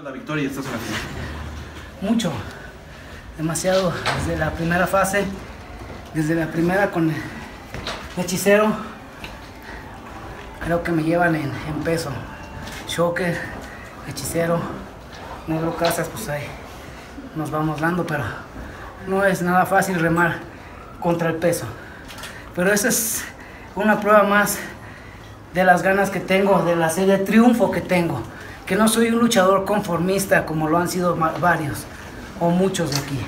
La victoria estás en la final. Mucho, demasiado, desde la primera fase, desde la primera con el hechicero, creo que me llevan en, peso. Shocker, hechicero, negro casas, pues ahí nos vamos dando, pero no es nada fácil remar contra el peso. Pero esa es una prueba más de las ganas que tengo, de la sed de triunfo que tengo. Que no soy un luchador conformista como lo han sido varios o muchos de aquí.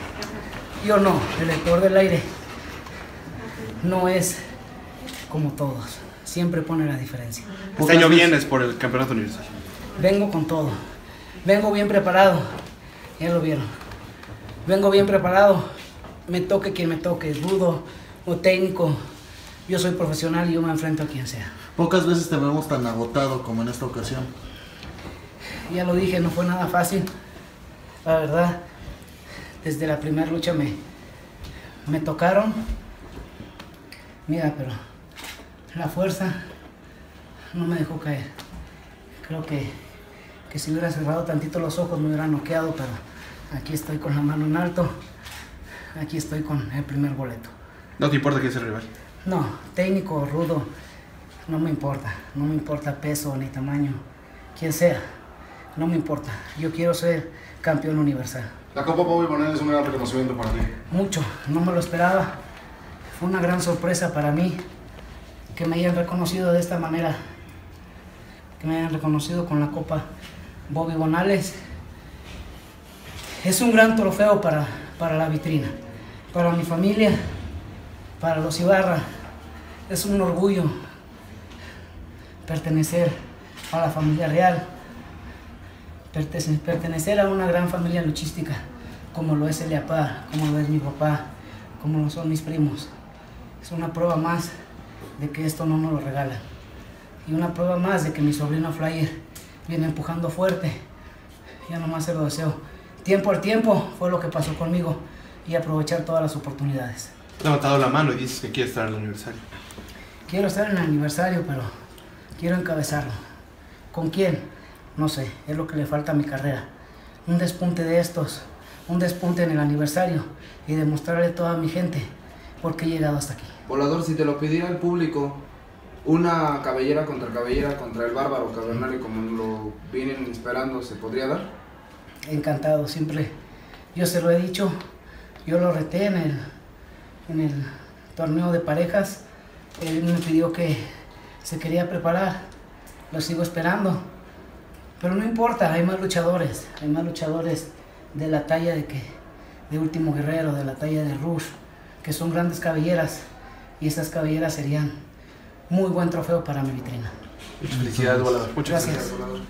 Yo no, el lector del aire no es como todos. Siempre pone la diferencia. Este año vienes por el campeonato universal. Vengo con todo. Vengo bien preparado. Ya lo vieron. Vengo bien preparado. Me toque quien me toque, rudo o técnico. Yo soy profesional y yo me enfrento a quien sea. Pocas veces te vemos tan agotado como en esta ocasión. Ya lo dije, no fue nada fácil. La verdad, desde la primera lucha me, me tocaron. Mira, pero la fuerza no me dejó caer. Creo que, que si hubiera cerrado tantito los ojos me hubiera noqueado, pero aquí estoy con la mano en alto. Aquí estoy con el primer boleto. No te importa quién es el rival. No, técnico, rudo, no me importa. No me importa peso ni tamaño. Quien sea, no me importa. Yo quiero ser campeón universal. La Copa Bobby Bonel es un gran reconocimiento para ti. Mucho, no me lo esperaba. Fue una gran sorpresa para mí que me hayan reconocido de esta manera. Que me hayan reconocido con la Copa Bobby Bonales. Es un gran trofeo para, para la vitrina, para mi familia, para los Ibarra. Es un orgullo pertenecer a la familia real, pertenecer a una gran familia luchística, como lo es Eliapá, como lo es mi papá, como lo son mis primos. Es una prueba más de que esto no nos lo regalan. Y una prueba más de que mi sobrino Flyer viene empujando fuerte. Ya nomás se lo deseo. Tiempo al tiempo fue lo que pasó conmigo y aprovechar todas las oportunidades. Te ha levantado la mano y dices que quieres estar en el aniversario. Quiero estar en el aniversario, pero quiero encabezarlo. ¿Con quién? No sé, es lo que le falta a mi carrera. Un despunte de estos, un despunte en el aniversario y demostrarle a toda mi gente por qué he llegado hasta aquí. Volador, si te lo pidiera el público, una cabellera contra cabellera contra el bárbaro cavernario como lo vienen esperando, ¿se podría dar? Encantado, siempre. Yo se lo he dicho, yo lo reté en el, en el torneo de parejas. Él me pidió que se quería preparar, lo sigo esperando. Pero no importa, hay más luchadores, hay más luchadores de la talla de que de Último Guerrero, de la talla de Rush, que son grandes cabelleras y esas cabelleras serían muy buen trofeo para mi vitrina. Muchas felicidades, volador. Muchas Gracias. Volador.